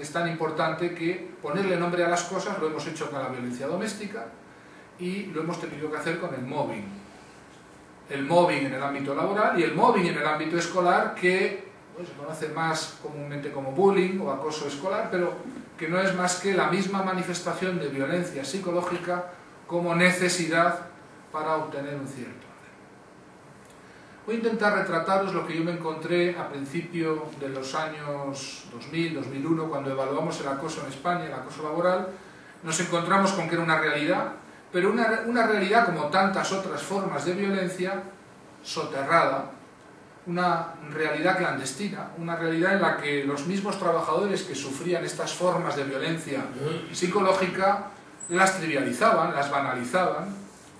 es tan importante que ponerle nombre a las cosas lo hemos hecho con la violencia doméstica y lo hemos tenido que hacer con el mobbing. El mobbing en el ámbito laboral y el mobbing en el ámbito escolar que se conoce más comúnmente como bullying o acoso escolar, pero que no es más que la misma manifestación de violencia psicológica como necesidad para obtener un cierto Voy a intentar retrataros lo que yo me encontré a principio de los años 2000, 2001, cuando evaluamos el acoso en España, el acoso laboral. Nos encontramos con que era una realidad, pero una, una realidad como tantas otras formas de violencia, soterrada, una realidad clandestina, una realidad en la que los mismos trabajadores que sufrían estas formas de violencia psicológica las trivializaban, las banalizaban,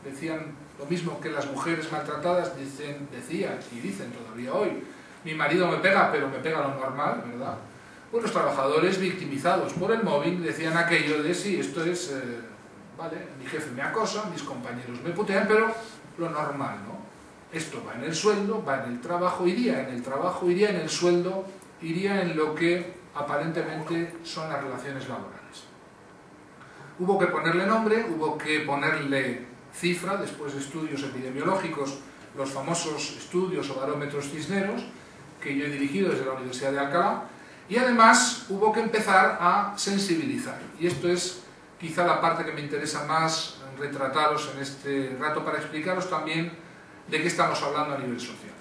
decían lo mismo que las mujeres maltratadas dicen, decían y dicen todavía hoy, mi marido me pega, pero me pega lo normal, ¿verdad? Pues los trabajadores victimizados por el móvil decían aquello de sí, esto es, eh, vale, mi jefe me acosa, mis compañeros me putean, pero lo normal, ¿no? Esto va en el sueldo, va en el trabajo, iría en el trabajo, iría en el sueldo, iría en lo que aparentemente son las relaciones laborales. Hubo que ponerle nombre, hubo que ponerle cifra, después de estudios epidemiológicos, los famosos estudios o barómetros cisneros, que yo he dirigido desde la Universidad de Alcalá, y además hubo que empezar a sensibilizar. Y esto es quizá la parte que me interesa más retrataros en este rato para explicaros también de qué estamos hablando a nivel social.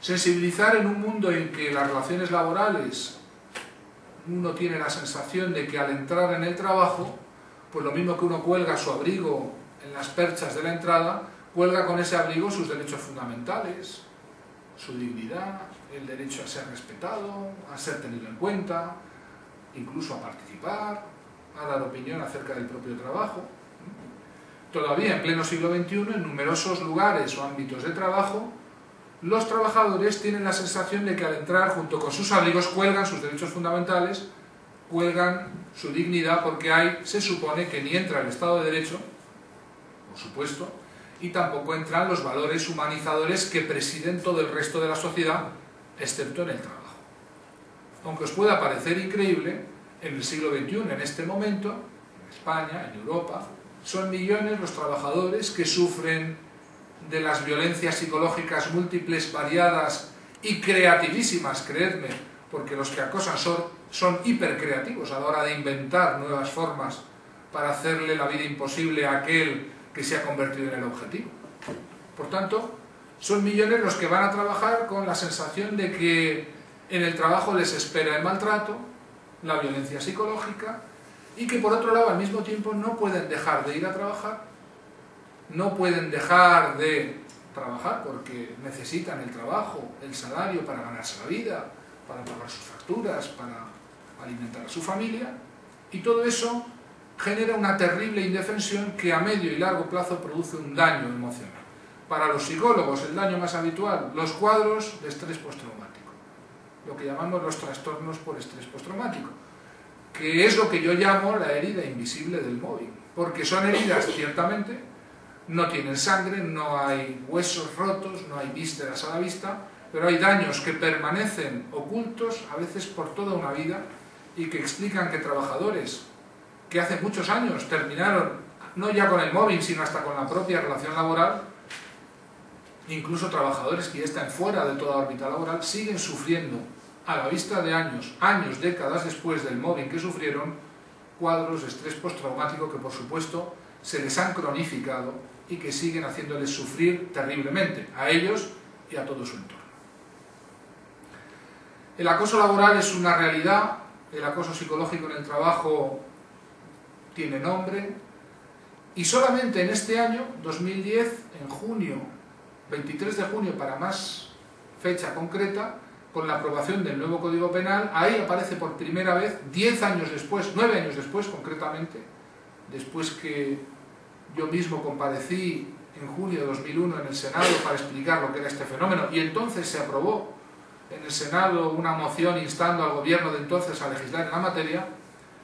Sensibilizar en un mundo en que las relaciones laborales uno tiene la sensación de que al entrar en el trabajo, pues lo mismo que uno cuelga su abrigo en las perchas de la entrada, cuelga con ese abrigo sus derechos fundamentales, su dignidad, el derecho a ser respetado, a ser tenido en cuenta, incluso a participar, a dar opinión acerca del propio trabajo. Todavía en pleno siglo XXI, en numerosos lugares o ámbitos de trabajo, los trabajadores tienen la sensación de que al entrar junto con sus abrigos cuelgan sus derechos fundamentales, cuelgan su dignidad porque hay, se supone que ni entra el Estado de Derecho, supuesto, y tampoco entran los valores humanizadores que presiden todo el resto de la sociedad, excepto en el trabajo. Aunque os pueda parecer increíble, en el siglo XXI, en este momento, en España, en Europa, son millones los trabajadores que sufren de las violencias psicológicas múltiples, variadas y creativísimas, creedme, porque los que acosan son, son hipercreativos a la hora de inventar nuevas formas para hacerle la vida imposible a aquel que se ha convertido en el objetivo. Por tanto, son millones los que van a trabajar con la sensación de que en el trabajo les espera el maltrato, la violencia psicológica, y que por otro lado al mismo tiempo no pueden dejar de ir a trabajar, no pueden dejar de trabajar porque necesitan el trabajo, el salario para ganarse la vida, para pagar sus facturas, para alimentar a su familia, y todo eso genera una terrible indefensión que a medio y largo plazo produce un daño emocional. Para los psicólogos, el daño más habitual, los cuadros de estrés postraumático, lo que llamamos los trastornos por estrés postraumático, que es lo que yo llamo la herida invisible del móvil, porque son heridas, ciertamente, no tienen sangre, no hay huesos rotos, no hay vísceras a la vista, pero hay daños que permanecen ocultos, a veces por toda una vida, y que explican que trabajadores que hace muchos años terminaron, no ya con el móvil, sino hasta con la propia relación laboral, incluso trabajadores que ya están fuera de toda órbita laboral, siguen sufriendo, a la vista de años, años, décadas después del móvil que sufrieron, cuadros de estrés postraumático que por supuesto se les han cronificado y que siguen haciéndoles sufrir terriblemente, a ellos y a todo su entorno. El acoso laboral es una realidad, el acoso psicológico en el trabajo tiene nombre, y solamente en este año, 2010, en junio, 23 de junio para más fecha concreta, con la aprobación del nuevo Código Penal, ahí aparece por primera vez, 10 años después, 9 años después concretamente, después que yo mismo comparecí en junio de 2001 en el Senado para explicar lo que era este fenómeno, y entonces se aprobó en el Senado una moción instando al gobierno de entonces a legislar en la materia,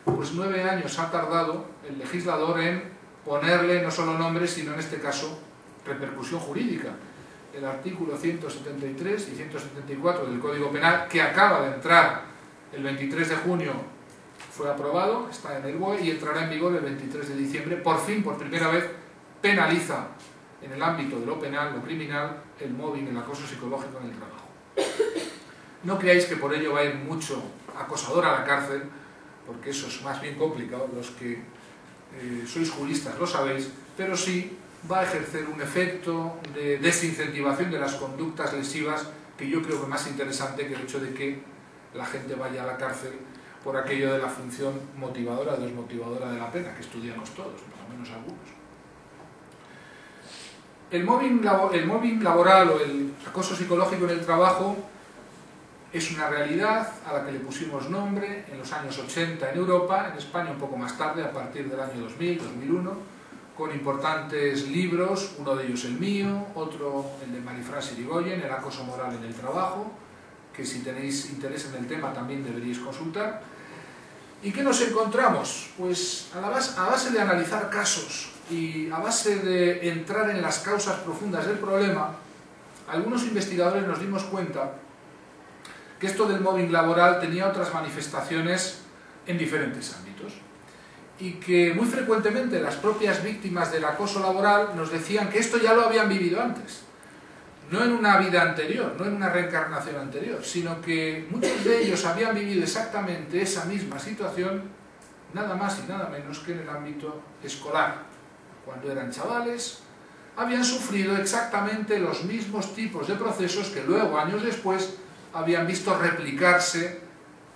pues nueve años ha tardado el legislador en ponerle no solo nombre, sino en este caso repercusión jurídica. El artículo 173 y 174 del Código Penal, que acaba de entrar El 23 de junio fue aprobado, está en el BOE y entrará en vigor el 23 de diciembre. Por fin, por primera vez, penaliza en el ámbito de lo penal, lo criminal, el mobbing, el acoso psicológico en el trabajo. No creáis que por ello va a ir mucho acosador a la cárcel, porque eso es más bien complicado, los que eh, sois juristas lo sabéis, pero sí va a ejercer un efecto de desincentivación de las conductas lesivas que yo creo que es más interesante que el hecho de que la gente vaya a la cárcel por aquello de la función motivadora o desmotivadora de la pena, que estudiamos todos, por lo menos algunos. El mobbing, el mobbing laboral o el acoso psicológico en el trabajo es una realidad a la que le pusimos nombre en los años 80 en Europa, en España un poco más tarde, a partir del año 2000, 2001, con importantes libros, uno de ellos el mío, otro el de Marifran Sirigoyen, El acoso moral en el trabajo, que si tenéis interés en el tema también deberíais consultar. ¿Y qué nos encontramos? Pues a, la base, a base de analizar casos y a base de entrar en las causas profundas del problema, algunos investigadores nos dimos cuenta que esto del mobbing laboral tenía otras manifestaciones en diferentes ámbitos y que muy frecuentemente las propias víctimas del acoso laboral nos decían que esto ya lo habían vivido antes, no en una vida anterior, no en una reencarnación anterior, sino que muchos de ellos habían vivido exactamente esa misma situación, nada más y nada menos que en el ámbito escolar. Cuando eran chavales, habían sufrido exactamente los mismos tipos de procesos que luego, años después, habían visto replicarse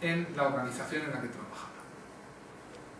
en la organización en la que trabajaban.